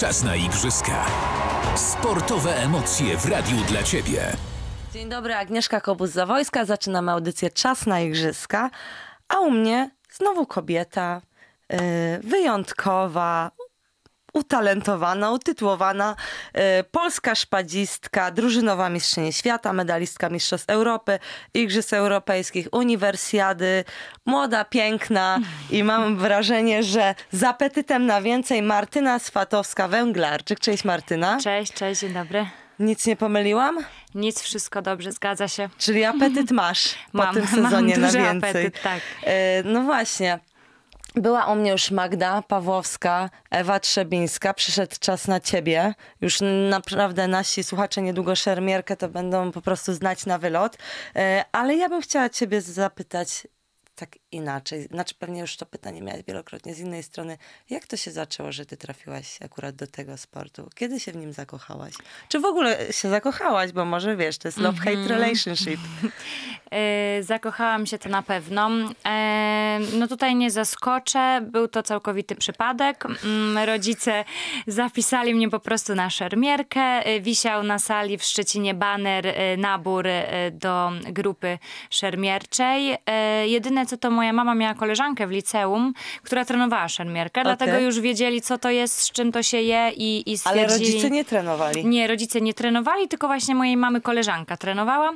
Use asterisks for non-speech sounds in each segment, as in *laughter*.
Czas na igrzyska. Sportowe emocje w radiu dla ciebie. Dzień dobry, Agnieszka Kobuz-Zawojska. Zaczynamy audycję Czas na Igrzyska. A u mnie znowu kobieta, yy, wyjątkowa, utalentowana, utytułowana yy, polska szpadzistka, drużynowa mistrzyni świata, medalistka Mistrzostw Europy, Igrzysk Europejskich, Uniwersjady, młoda, piękna i mam wrażenie, że z apetytem na więcej Martyna Swatowska-Węglarczyk. Cześć Martyna. Cześć, cześć, dzień dobry. Nic nie pomyliłam? Nic, wszystko dobrze, zgadza się. Czyli apetyt masz po Mam, tym *laughs* mam sezonie na duży więcej. apetyt, tak. E, No właśnie. Była u mnie już Magda Pawłowska, Ewa Trzebińska. Przyszedł czas na ciebie. Już naprawdę nasi słuchacze niedługo szermierkę to będą po prostu znać na wylot. E, Ale ja bym chciała ciebie zapytać tak inaczej. Znaczy pewnie już to pytanie miałaś wielokrotnie z innej strony. Jak to się zaczęło, że ty trafiłaś akurat do tego sportu? Kiedy się w nim zakochałaś? Czy w ogóle się zakochałaś? Bo może wiesz, to jest love-hate Mhm. relationship. *laughs* E, zakochałam się to na pewno. E, no tutaj nie zaskoczę, był to całkowity przypadek. Mm, Rodzice zapisali mnie po prostu na szermierkę. E, Wisiał na sali w Szczecinie baner, nabór do grupy szermierczej. Jedyne co to moja mama miała koleżankę w liceum, która trenowała szermierkę, dlatego już wiedzieli co to jest, z czym to się je i, i Ale stwierdzili... rodzice nie trenowali. Nie, rodzice nie trenowali, tylko właśnie mojej mamy koleżanka trenowała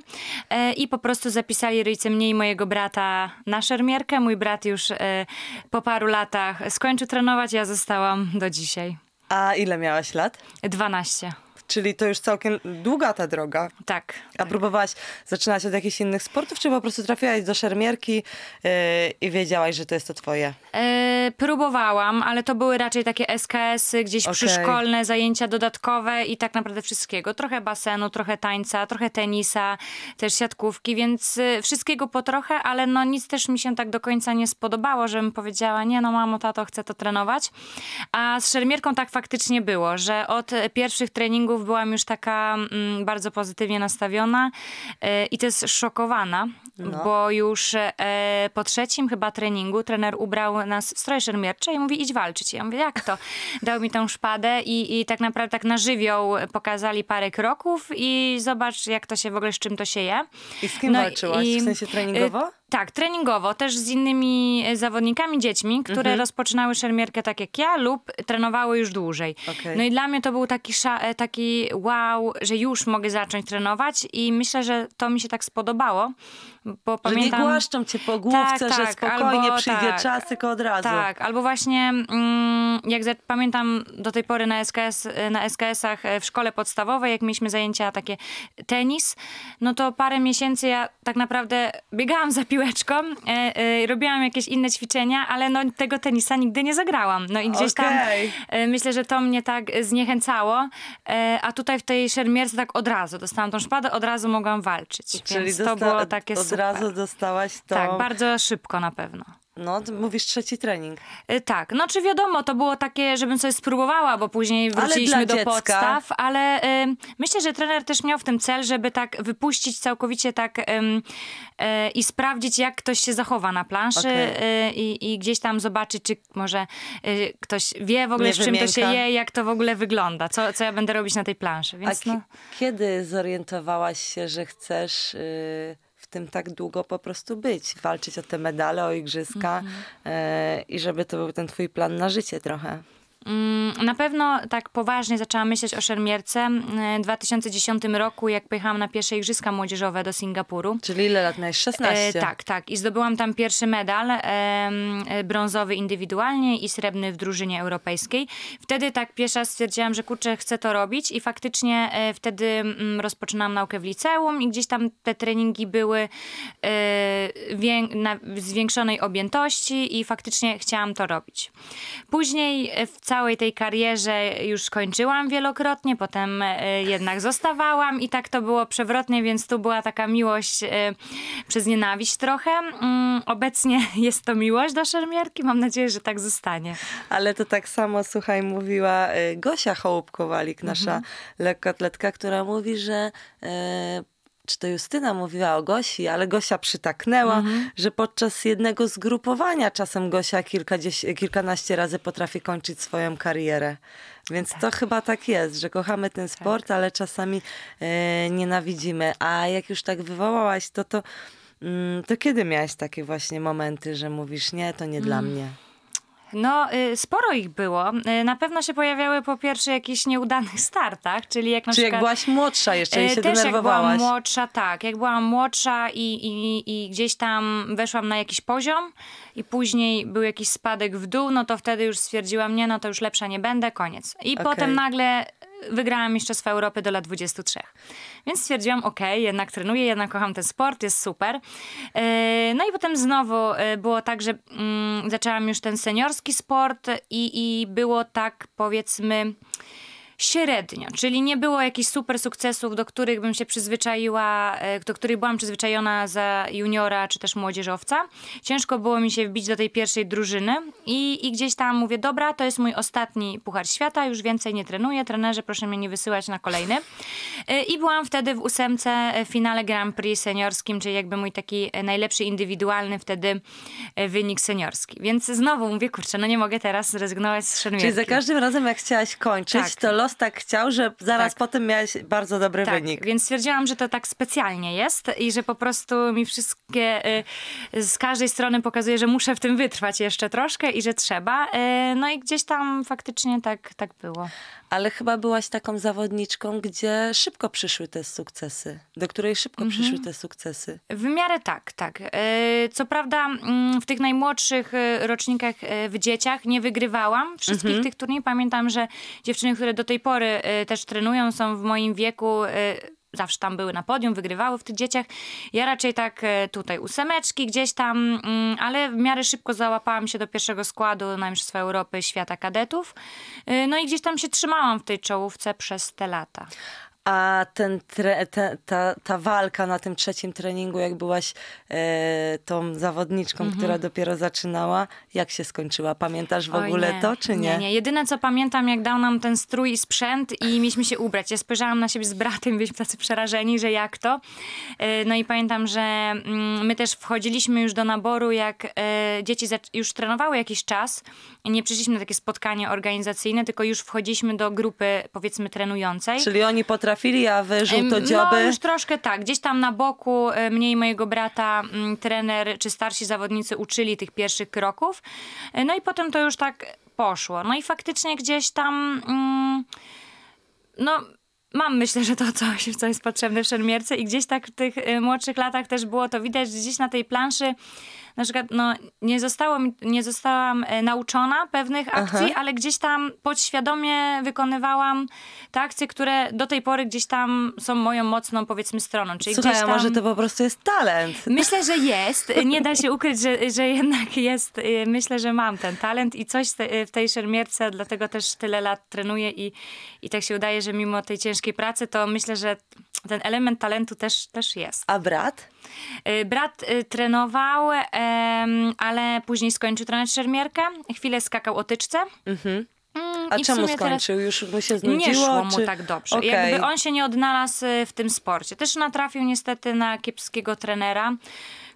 e, i po prostu zapisali rodzice mnie i mojego brata na szermierkę. Mój brat już e, po paru latach skończył trenować, ja zostałam do dzisiaj. A ile miałaś lat? 12. Czyli to już całkiem długa ta droga. Tak. A próbowałaś zaczynać od jakichś innych sportów, czy po prostu trafiłaś do szermierki yy, i wiedziałaś, że to jest to twoje? E, próbowałam, ale to były raczej takie SKS-y, gdzieś Okej. przyszkolne, zajęcia dodatkowe i tak naprawdę wszystkiego. Trochę basenu, trochę tańca, trochę tenisa, też siatkówki, więc y, wszystkiego po trochę, ale no nic też mi się tak do końca nie spodobało, żebym powiedziała, nie no mamo, tato, chcę to trenować. A z szermierką tak faktycznie było, że od pierwszych treningów byłam już taka mm, bardzo pozytywnie nastawiona e, i też szokowana, No. bo już e, po trzecim chyba treningu trener ubrał nas w stroje szermiercze i mówi idź walczyć. Ja mówię jak to? *laughs* Dał mi tą szpadę i, i tak naprawdę tak na żywioł pokazali parę kroków i zobacz jak to się w ogóle, z czym to się je. I z kim No walczyłaś? i- w sensie treningowo? Tak, treningowo, też z innymi e, zawodnikami, dziećmi, które Mhm. rozpoczynały szermierkę tak jak ja lub trenowały już dłużej. Okej. No i dla mnie to był taki, e, taki wow, że już mogę zacząć trenować i myślę, że to mi się tak spodobało, bo Że pamiętam... nie głaszczą cię po główce, Tak, że tak, spokojnie albo przyjdzie tak. czas, tylko od razu. Tak, albo właśnie mm, jak pamiętam do tej pory na, SKS, na SKS-ach e, w szkole podstawowej, jak mieliśmy zajęcia takie tenis, no to parę miesięcy ja tak naprawdę biegałam za piłeczką, e, e, robiłam jakieś inne ćwiczenia, ale no tego tenisa nigdy nie zagrałam. No i gdzieś tam Okej. e, myślę, że to mnie tak zniechęcało, e, a tutaj w tej szermierce tak od razu dostałam tą szpadę, od razu mogłam walczyć. Czyli Więc to było takie od. Razu dostałaś to. Tak, bardzo szybko na pewno. No, mówisz trzeci trening. Y, Tak, no czy wiadomo, to było takie, żebym coś spróbowała, bo później wróciliśmy do dziecka. podstaw, ale y, myślę, że trener też miał w tym cel, żeby tak wypuścić całkowicie tak ym, y, i sprawdzić, jak ktoś się zachowa na planszy Okej. y, i, gdzieś tam zobaczyć, czy może y, ktoś wie w ogóle, Nie z czym to się je, jak to w ogóle wygląda, co, co ja będę robić na tej planszy, A więc ki- no... kiedy zorientowałaś się, że chcesz y, tym tak długo po prostu być? Walczyć o te medale, o igrzyska Mhm. y, i żeby to był ten twój plan na życie trochę. Mm, Na pewno tak poważnie zaczęłam myśleć o szermierce w 2010 roku, jak pojechałam na pierwsze igrzyska młodzieżowe do Singapuru. Czyli ile lat miałeś? 16? E, tak, tak. I zdobyłam tam pierwszy medal e, brązowy indywidualnie i srebrny w drużynie europejskiej. Wtedy tak pierwszy raz stwierdziłam, że kurczę, chcę to robić i faktycznie e, wtedy mm, rozpoczynałam naukę w liceum i gdzieś tam te treningi były e, na zwiększonej objętości i faktycznie chciałam to robić. Później e, w całej tej karierze już kończyłam wielokrotnie, potem e, jednak zostawałam i tak to było przewrotnie, więc tu była taka miłość e, przez nienawiść trochę. Mm, Obecnie *laughs* jest to miłość do szermierki, mam nadzieję, że tak zostanie. Ale to tak samo, słuchaj, mówiła y, Gosia Hołubkowalik, nasza Mhm. lekkoatletka, która mówi, że czy to Justyna mówiła o Gosi, ale Gosia przytaknęła, Mhm. że podczas jednego zgrupowania czasem Gosia kilkanaście razy potrafi kończyć swoją karierę. Więc to chyba tak jest, że kochamy ten sport, ale czasami e, nienawidzimy. A jak już tak wywołałaś, to to, mm, to kiedy miałaś takie właśnie momenty, że mówisz, nie, to nie Mm. dla mnie? No, y, sporo ich było. Y, Na pewno się pojawiały po pierwsze jakichś nieudanych startach, czyli jak na Czy jak przykład... byłaś młodsza jeszcze i E, się Też jak byłam denerwowałaś? młodsza, tak. Jak byłam młodsza i, i, i gdzieś tam weszłam na jakiś poziom i później był jakiś spadek w dół, no to wtedy już stwierdziłam, nie, no to już lepsza nie będę, koniec. I Okej. potem nagle wygrałam Mistrzostwa Europy do lat 23. Więc stwierdziłam, okej, jednak trenuję, jednak kocham ten sport, jest super. E, No i potem znowu e, było tak, że mm, zaczęłam już ten seniorski sport i, i było tak, powiedzmy średnio, czyli nie było jakichś super sukcesów, do których bym się przyzwyczaiła, e, do których byłam przyzwyczajona za juniora czy też młodzieżowca. Ciężko było mi się wbić do tej pierwszej drużyny i, i gdzieś tam mówię, dobra, to jest mój ostatni Puchar Świata, już więcej nie trenuję, trenerze proszę mnie nie wysyłać na kolejny. E, I byłam wtedy w ósemce e, w finale Grand Prix seniorskim, czyli jakby mój taki najlepszy indywidualny wtedy wynik seniorski. Więc znowu mówię, kurczę, no nie mogę teraz zrezygnować z szermierki. Czyli za każdym razem, jak chciałaś kończyć, Tak. to los tak chciał, że zaraz Tak. potem miałaś bardzo dobry Tak, wynik. więc stwierdziłam, że to tak specjalnie jest i że po prostu mi wszystkie y, z każdej strony pokazuje, że muszę w tym wytrwać jeszcze troszkę i że trzeba. Y, no i gdzieś tam faktycznie tak, tak było. Ale chyba byłaś taką zawodniczką, gdzie szybko przyszły te sukcesy, do której szybko Mhm. przyszły te sukcesy. W miarę tak, tak. Y, Co prawda mm, w tych najmłodszych y, rocznikach y, w dzieciach nie wygrywałam wszystkich tych turniejów. Pamiętam, że dziewczyny, które do tej pory też trenują, są w moim wieku zawsze tam były na podium, wygrywały w tych dzieciach. Ja raczej tak e, tutaj ósemeczki gdzieś tam, mm, ale w miarę szybko załapałam się do pierwszego składu na Mistrzostwa Europy Świata Kadetów. E, No i gdzieś tam się trzymałam w tej czołówce przez te lata. A ten tre, te, ta, ta walka na tym trzecim treningu, jak byłaś e, tą zawodniczką, Mhm. która dopiero zaczynała, jak się skończyła? Pamiętasz w Oj, ogóle to, czy nie? Nie, nie. Jedyne co pamiętam, jak dał nam ten strój i sprzęt i mieliśmy się ubrać. Ja spojrzałam na siebie z bratem, byliśmy tacy przerażeni, że jak to. E, No i pamiętam, że mm, my też wchodziliśmy już do naboru, jak e, dzieci już trenowały jakiś czas. Nie przyszliśmy na takie spotkanie organizacyjne, tylko już wchodziliśmy do grupy, powiedzmy, trenującej. Czyli oni potrafili, a wy żółtodzioby? No już troszkę tak. Gdzieś tam na boku e, mnie i mojego brata mm, trener czy starsi zawodnicy uczyli tych pierwszych kroków. E, No i potem to już tak poszło. No i faktycznie gdzieś tam mm, no mam myślę, że to coś, co jest potrzebne w szermierce i gdzieś tak w tych e, młodszych latach też było to widać, że gdzieś na tej planszy na przykład no, nie, zostało mi, nie zostałam e, nauczona pewnych akcji, ale gdzieś tam podświadomie wykonywałam te akcje, które do tej pory gdzieś tam są moją mocną, powiedzmy, stroną. Czyli Słuchaj, tam... może to po prostu jest talent? *laughs* Myślę, że jest. Nie da się ukryć, że, że jednak jest. Y, Myślę, że mam ten talent i coś te- w tej szermierce, dlatego też tyle lat trenuję i, i tak się udaje, że mimo tej ciężkiej pracy, to myślę, że ten element talentu też, też jest. A brat? Y, Brat y, trenował, ale później skończył trenować szermierkę. Chwilę skakał o tyczce. Mm, A czemu teraz- skończył? Już mu się znudziło? nie szło mu czy... tak dobrze. Okej. Jakby on się nie odnalazł y, w tym sporcie. Też natrafił niestety na kiepskiego trenera,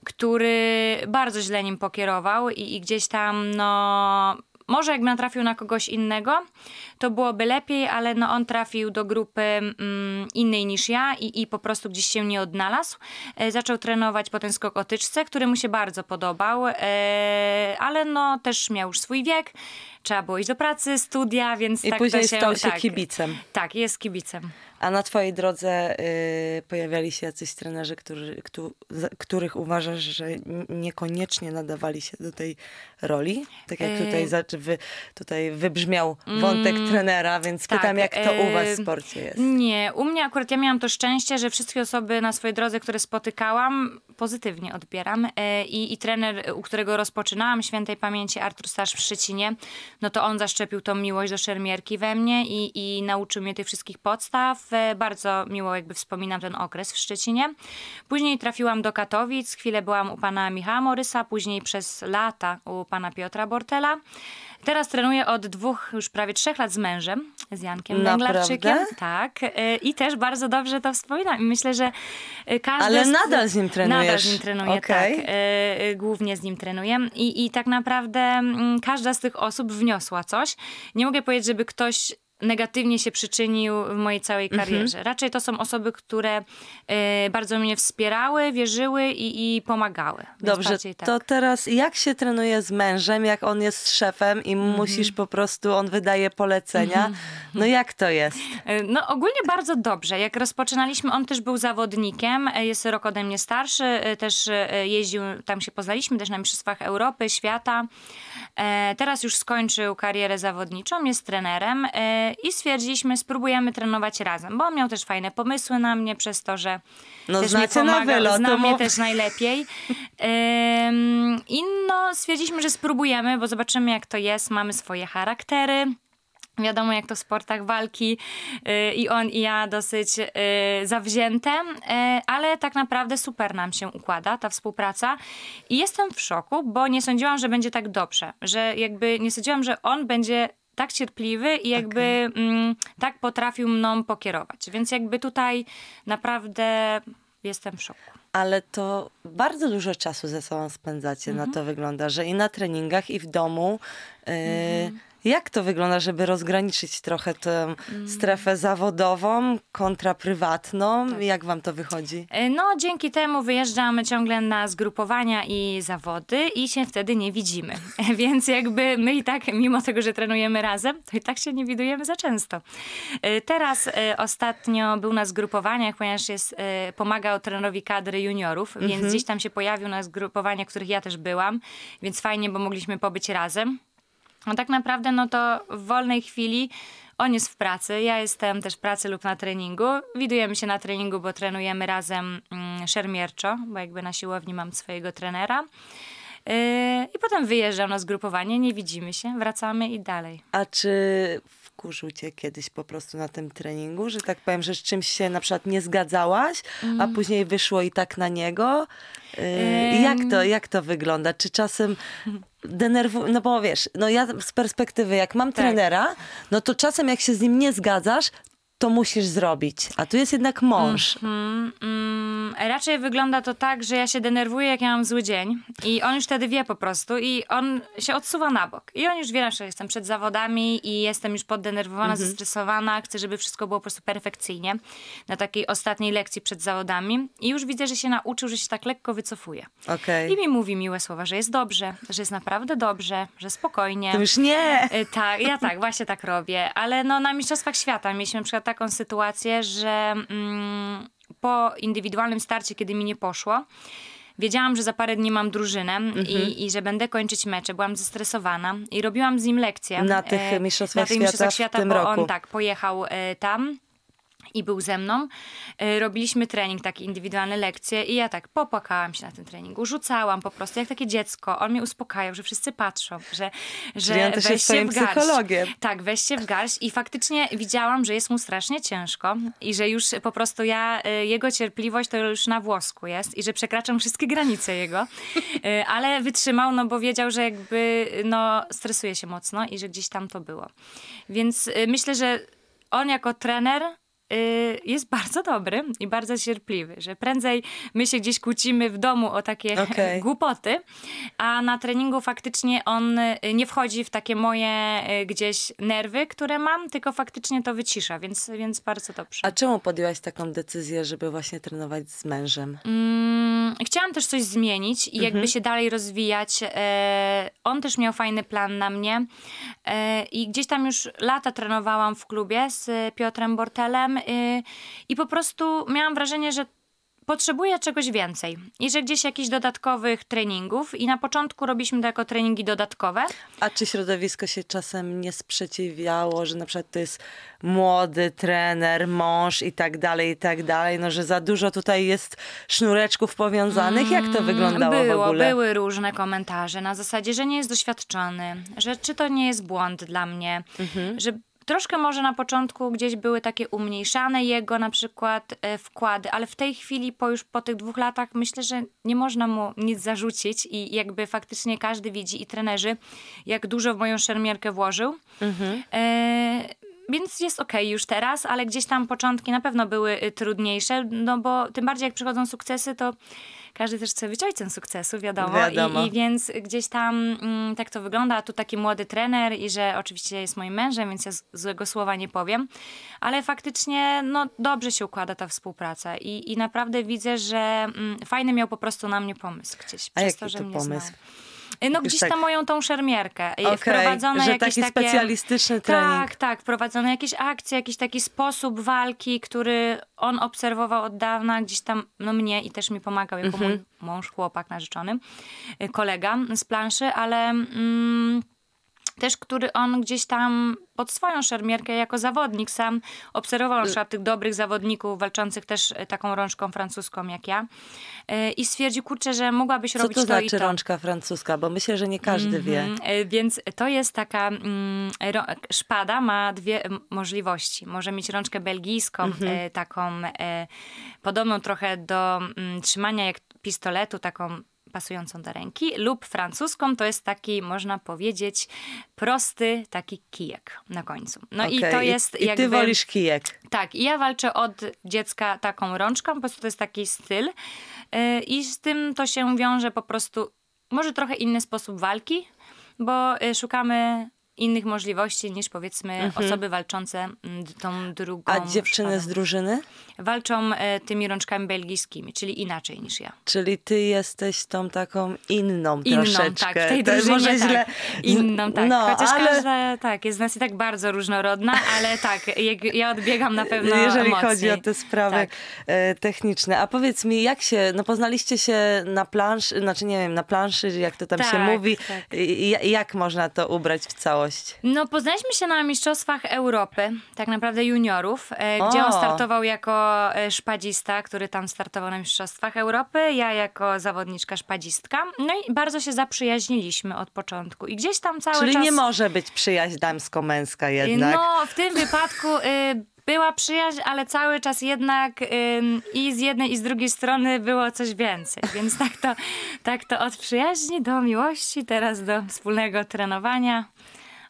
który bardzo źle nim pokierował i, i gdzieś tam, no... Może jakby natrafił na kogoś innego, to byłoby lepiej, ale no on trafił do grupy mm, innej niż ja i, i po prostu gdzieś się nie odnalazł. E, zaczął trenować potem skok o tyczce, który mu się bardzo podobał, e, ale no też miał już swój wiek, trzeba było iść do pracy, studia, więc I tak później to się... stał się tak, kibicem. Tak, jest kibicem. A na twojej drodze y, pojawiali się jacyś trenerzy, którzy, któ, za- których uważasz, że niekoniecznie nadawali się do tej roli? Tak jak Y- tutaj, za, wy, tutaj wybrzmiał wątek trenera, więc tak, pytam, jak to u was y, w sporcie jest? Nie, u mnie akurat ja miałam to szczęście, że wszystkie osoby na swojej drodze, które spotykałam, pozytywnie odbieram. E, I, I trener, u którego rozpoczynałam, świętej pamięci Artur Stasz w Szczecinie, no to on zaszczepił tą miłość do szermierki we mnie i, i nauczył mnie tych wszystkich podstaw. E, Bardzo miło jakby wspominam ten okres w Szczecinie. Później trafiłam do Katowic, chwilę byłam u pana Michała Morysa, później przez lata u pana Piotra Bortela. Teraz trenuję od dwóch, już prawie trzech lat z mężem, z Jankiem Naprawdę? Węglarczykiem. Tak. e, I też bardzo dobrze to wspominam. I myślę, że e, każdy... Ale z- nadal z nim trenujesz? Nadal z nim trenuję, Okej. tak. Głównie z nim trenuję. I, I tak naprawdę mm, każda z tych osób coś. Nie mogę powiedzieć, żeby ktoś negatywnie się przyczynił w mojej całej Mhm. karierze. Raczej to są osoby, które e, bardzo mnie wspierały, wierzyły i, i pomagały. Dobrze, tak. to teraz jak się trenuje z mężem, jak on jest szefem i Mhm. musisz po prostu, on wydaje polecenia? No jak to jest? E, No ogólnie bardzo dobrze. Jak rozpoczynaliśmy, on też był zawodnikiem, e, jest rok ode mnie starszy, też jeździł, tam się poznaliśmy, też na Mistrzostwach Europy, świata. Teraz już skończył karierę zawodniczą, jest trenerem i stwierdziliśmy, spróbujemy trenować razem, bo on miał też fajne pomysły na mnie przez to, że No, też mi pomagał, wylot, zna mnie mów. też najlepiej. Ym, I no stwierdziliśmy, że spróbujemy, bo zobaczymy jak to jest, mamy swoje charaktery. Wiadomo, jak to w sportach walki yy, i on i ja dosyć yy, zawzięte, yy, ale tak naprawdę super nam się układa ta współpraca i jestem w szoku, bo nie sądziłam, że będzie tak dobrze, że jakby nie sądziłam, że on będzie tak cierpliwy i jakby mm, tak potrafił mną pokierować, więc jakby tutaj naprawdę jestem w szoku. Ale to bardzo dużo czasu ze sobą spędzacie, Mhm. na to wygląda, że i na treningach, i w domu. Yy, Mhm. Jak to wygląda, żeby rozgraniczyć trochę tę Mm. strefę zawodową kontra prywatną? Tak. Jak wam to wychodzi? E, No, dzięki temu wyjeżdżamy ciągle na zgrupowania i zawody i się wtedy nie widzimy. *laughs* Więc jakby my i tak, mimo tego, że trenujemy razem, to i tak się nie widujemy za często. E, Teraz e, ostatnio był na zgrupowaniach, ponieważ jest, e, pomagał trenerowi kadry juniorów, więc gdzieś tam się pojawił na zgrupowaniach, których ja też byłam, więc fajnie, bo mogliśmy pobyć razem. No tak naprawdę, no to w wolnej chwili on jest w pracy, ja jestem też w pracy lub na treningu. Widujemy się na treningu, bo trenujemy razem mm, szermierczo, bo jakby na siłowni mam swojego trenera. Yy, I potem wyjeżdżam na zgrupowanie, nie widzimy się, wracamy i dalej. A czy wkurzył cię kiedyś po prostu na tym treningu, że tak powiem, że z czymś się na przykład nie zgadzałaś, Mm. a później wyszło i tak na niego? Yy, jak, to, jak to wygląda? Czy czasem denerwuje, no bo wiesz, no ja z perspektywy, jak mam Tak. trenera, no to czasem jak się z nim nie zgadzasz, to musisz zrobić. A tu jest jednak mąż. Mm, mm, raczej wygląda to tak, że ja się denerwuję, jak ja mam zły dzień i on już wtedy wie po prostu i on się odsuwa na bok. I on już wie, że jestem przed zawodami i jestem już poddenerwowana, zestresowana, chcę, żeby wszystko było po prostu perfekcyjnie na takiej ostatniej lekcji przed zawodami i już widzę, że się nauczył, że się tak lekko wycofuje. Okej. I mi mówi miłe słowa, że jest dobrze, że jest naprawdę dobrze, że spokojnie. To już nie. Y, Tak, ja tak, właśnie tak robię. Ale no, na Mistrzostwach Świata mieliśmy na przykład taką sytuację, że mm, po indywidualnym starcie, kiedy mi nie poszło, wiedziałam, że za parę dni mam drużynę Mhm. i, i że będę kończyć mecze. Byłam zestresowana i robiłam z nim lekcje. Na tych e, Mistrzostwach na tych Świata Mistrzostwach w Świata, tym bo roku. on tak pojechał e, tam i był ze mną. E, Robiliśmy trening, takie indywidualne lekcje i ja tak popłakałam się na tym treningu. Rzucałam po prostu jak takie dziecko. On mnie uspokajał, że wszyscy patrzą, że, że też weź się twoim w garść. psychologiem. Tak, weź się w garść i faktycznie widziałam, że jest mu strasznie ciężko i że już po prostu ja, y, jego cierpliwość to już na włosku jest i że przekraczam wszystkie granice jego, Y, ale wytrzymał, no bo wiedział, że jakby no stresuje się mocno i że gdzieś tam to było. Więc myślę, że on jako trener jest bardzo dobry i bardzo cierpliwy, że prędzej my się gdzieś kłócimy w domu o takie *laughs* Okej. głupoty, a na treningu faktycznie on y, nie wchodzi w takie moje y, gdzieś nerwy, które mam, tylko faktycznie to wycisza, więc, więc bardzo dobrze. A czemu podjęłaś taką decyzję, żeby właśnie trenować z mężem? Mm, chciałam też coś zmienić i jakby się dalej rozwijać. E, on też miał fajny plan na mnie e, i gdzieś tam już lata trenowałam w klubie z Piotrem Bortelem e, i po prostu miałam wrażenie, że potrzebuje czegoś więcej i że gdzieś jakichś dodatkowych treningów i na początku robiliśmy to jako treningi dodatkowe. A czy środowisko się czasem nie sprzeciwiało, że na przykład to jest młody trener, mąż i tak dalej, i tak dalej, no że za dużo tutaj jest sznureczków powiązanych? Jak to wyglądało Było, w ogóle? były różne komentarze na zasadzie, że nie jest doświadczony, że czy to nie jest błąd dla mnie, Mhm. że troszkę może na początku gdzieś były takie umniejszane jego na przykład e, wkłady, ale w tej chwili po już po tych dwóch latach myślę, że nie można mu nic zarzucić i jakby faktycznie każdy widzi i trenerzy, jak dużo w moją szermierkę włożył. Mhm. E, więc jest okej już teraz, ale gdzieś tam początki na pewno były y, trudniejsze, no bo tym bardziej jak przychodzą sukcesy, to każdy też chce być ojcem sukcesu, wiadomo. Wiadomo. I, I więc gdzieś tam mm, tak to wygląda. A tu taki młody trener i że oczywiście jest moim mężem, więc ja złego słowa nie powiem. Ale faktycznie no, dobrze się układa ta współpraca i, i naprawdę widzę, że mm, fajny miał po prostu na mnie pomysł gdzieś. A przez jaki to, że to mnie pomysł? Znał. Y, No gdzieś tak- na moją tą szermierkę. Y, Okej, Wprowadzone że jakieś taki takie... specjalistyczny trening. Tak, tak. Wprowadzone jakieś akcje, jakiś taki sposób walki, który on obserwował od dawna, gdzieś tam, no mnie i też mi pomagał jako Mhm. mój mąż, chłopak narzeczony, y, kolega z planszy, ale mm, też, który on gdzieś tam pod swoją szermierkę jako zawodnik sam obserwował na przykład tych dobrych zawodników walczących też y, taką rączką francuską jak ja y, i stwierdził, kurczę, że mogłabyś Co robić to to, i znaczy to. rączka francuska? Bo myślę, że nie każdy wie. Mhm, Więc to jest taka mm, szpada, ma dwie możliwości. Może mieć rączkę belgijską, Mhm. e, taką podobną trochę do mm, trzymania jak pistoletu, taką pasującą do ręki, lub francuską, to jest taki, można powiedzieć, prosty taki kijek na końcu. No i Okej, to jest I jakby... ty wolisz kijek. Tak, i ja walczę od dziecka taką rączką, po prostu to jest taki styl. Yy, I z tym to się wiąże po prostu może trochę inny sposób walki, bo y, szukamy innych możliwości niż powiedzmy osoby walczące mm, tą drugą. Mhm. A dziewczyny z drużyny? Walczą y, tymi rączkami belgijskimi, czyli inaczej niż ja. Czyli ty jesteś tą taką inną, Inną, troszeczkę. tak, w tej To drużynie może tak. źle... Inną, tak. No, Chociaż ale każda, tak, jest z nas i tak bardzo różnorodna, ale *laughs* tak, ja odbiegam na pewno jeżeli mocniej. chodzi o te sprawy Tak. e, techniczne. A powiedz mi, jak się, no poznaliście się na planszy, znaczy nie wiem, na planszy, jak to tam się Tak, mówi. tak. Jak można to ubrać w całość? No, poznaliśmy się na Mistrzostwach Europy, tak naprawdę juniorów, e, O! gdzie on startował jako e, szpadzista, który tam startował na Mistrzostwach Europy, ja jako zawodniczka szpadzistka. No i bardzo się zaprzyjaźniliśmy od początku. I gdzieś tam cały Czyli czas... nie może być przyjaźń damsko-męska jednak. No, w tym wypadku y, była przyjaźń, ale cały czas jednak ym, i z jednej i z drugiej strony było coś więcej. Więc tak to, tak to od przyjaźni do miłości, teraz do wspólnego trenowania.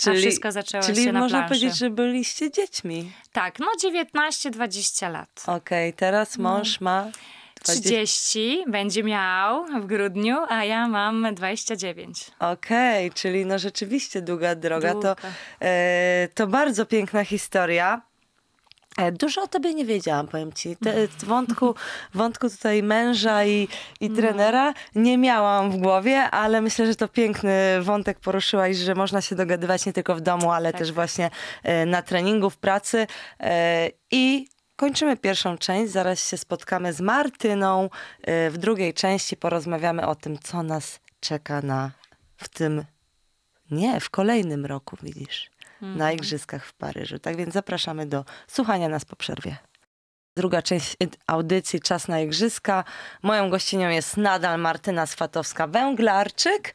A wszystko zaczęło czyli się na można planszy. powiedzieć, że byliście dziećmi. Tak, no 19-20 lat. Okej, teraz No. mąż ma 20... 30 będzie miał w grudniu, a ja mam 29. Okej, czyli no rzeczywiście długa droga. Długa. To, e, to bardzo piękna historia. E, Dużo o tobie nie wiedziałam, powiem ci. Te, w wątku, wątku tutaj męża i, i trenera nie miałam w głowie, ale myślę, że to piękny wątek poruszyłaś, że można się dogadywać nie tylko w domu, ale Tak. też właśnie e, na treningu, w pracy. E, I kończymy pierwszą część. Zaraz się spotkamy z Martyną. E, W drugiej części porozmawiamy o tym, co nas czeka na, w tym, nie, w kolejnym roku, widzisz, na Igrzyskach w Paryżu. Tak więc zapraszamy do słuchania nas po przerwie. Druga część audycji Czas na Igrzyska. Moją gościnią jest nadal Martyna Swatowska-Węglarczyk.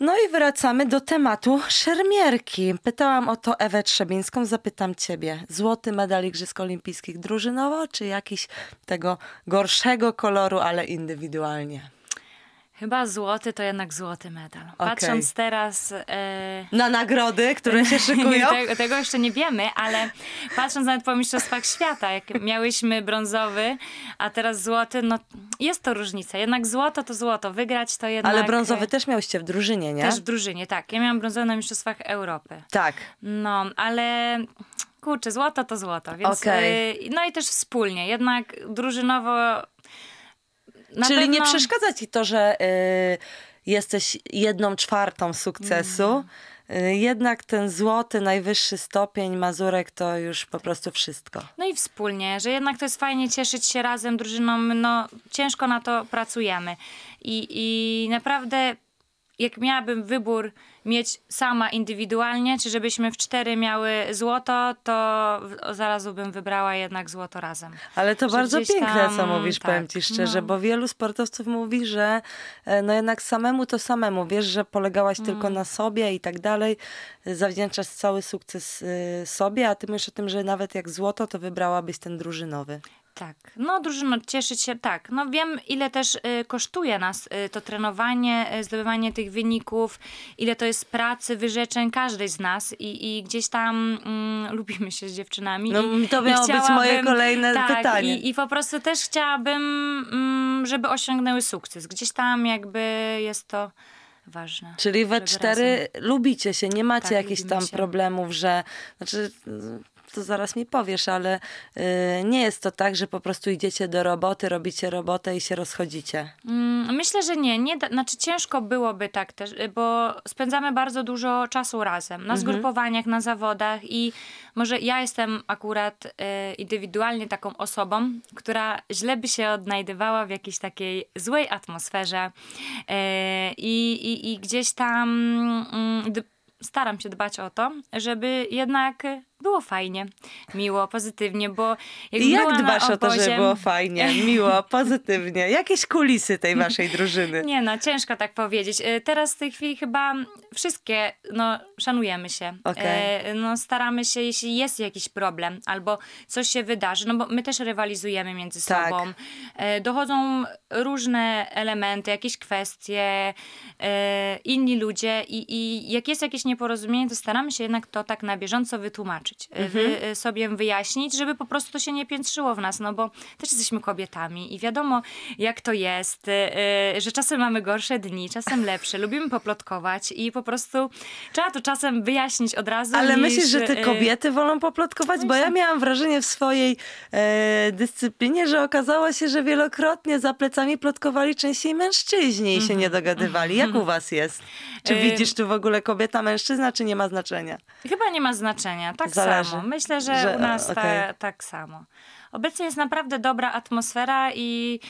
No i wracamy do tematu szermierki. Pytałam o to Ewę Trzebińską, zapytam ciebie. Złoty medal Igrzysk Olimpijskich drużynowo, czy jakiś tego gorszego koloru, ale indywidualnie? Chyba złoty to jednak złoty medal. Okej. Patrząc teraz... E, Na nagrody, które się *laughs* szykują? tego, tego jeszcze nie wiemy, ale patrząc nawet po Mistrzostwach Świata, jak miałyśmy brązowy, a teraz złoty, no jest to różnica. Jednak złoto to złoto, wygrać to jednak... Ale brązowy też miałyście w drużynie, nie? Też w drużynie, tak. Ja miałam brązowy na Mistrzostwach Europy. Tak. No, ale kurczę, złoto to złoto, więc... Okej. y, no i też wspólnie, jednak drużynowo... Na Czyli nie pewno- przeszkadza ci to, że y, jesteś jedną czwartą sukcesu, y, jednak ten złoty, najwyższy stopień Mazurek to już po prostu wszystko. No i wspólnie, że jednak to jest fajnie cieszyć się razem drużyną, no ciężko na to pracujemy. I, i naprawdę jak miałabym wybór mieć sama indywidualnie, czy żebyśmy w cztery miały złoto, to zaraz bym wybrała jednak złoto razem. Ale to Że bardzo piękne, tam, co mówisz, powiem tak, ci szczerze, no. bo wielu sportowców mówi, że e, no jednak samemu to samemu, wiesz, że polegałaś tylko Mm. na sobie i tak dalej, zawdzięczasz cały sukces y, sobie, a ty mówisz o tym, że nawet jak złoto, to wybrałabyś ten drużynowy. Tak, no drużyno, cieszyć się, tak. No wiem, ile też y, kosztuje nas y, to trenowanie, y, zdobywanie tych wyników, ile to jest pracy, wyrzeczeń każdej z nas i, i gdzieś tam mm, lubimy się z dziewczynami. No, i, to miało być moje kolejne tak, pytanie. I, I po prostu też chciałabym, mm, żeby osiągnęły sukces. Gdzieś tam jakby jest to ważne. Czyli we cztery lubicie się, nie macie Tak, jakichś tam się. problemów, że znaczy to zaraz mi powiesz, ale y, nie jest to tak, że po prostu idziecie do roboty, robicie robotę i się rozchodzicie. Mm, Myślę, że nie. nie da, znaczy ciężko byłoby tak też, y, bo spędzamy bardzo dużo czasu razem. Na zgrupowaniach, na zawodach i może ja jestem akurat y, indywidualnie taką osobą, która źle by się odnajdywała w jakiejś takiej złej atmosferze y, i, i, i gdzieś tam mm, staram się dbać o to, żeby jednak było fajnie, miło, pozytywnie, bo jak I jak dbasz o to, żeby obozie- było fajnie, miło, pozytywnie? Jakieś kulisy tej waszej drużyny? Nie no, ciężko tak powiedzieć. E, Teraz w tej chwili chyba wszystkie, no, szanujemy się. Okej. E, No, staramy się, jeśli jest jakiś problem albo coś się wydarzy, no bo my też rywalizujemy między Tak. sobą. E, Dochodzą różne elementy, jakieś kwestie, inni ludzie i, i jak jest jakieś nieporozumienie, to staramy się jednak to tak na bieżąco wytłumaczyć, e, wy, e, sobie wyjaśnić, żeby po prostu to się nie piętrzyło w nas, no bo też jesteśmy kobietami i wiadomo, jak to jest, e, że czasem mamy gorsze dni, czasem lepsze, lubimy poplotkować i po prostu trzeba to czasem wyjaśnić od razu. Ale niż, myślisz, że te kobiety wolą poplotkować? Bo ja miałam wrażenie w swojej e, dyscyplinie, że okazało się, że wielokrotnie za plecami plotkowali częściej mężczyźni i się nie dogadywali. Jak u was jest? Czy Mhm. Widzisz tu w ogóle kobieta, mężczyzna, czy nie ma znaczenia? Chyba nie ma znaczenia. Tak Zależy. samo. Myślę, że, Że- u nas okej. ta, tak samo. Obecnie jest naprawdę dobra atmosfera i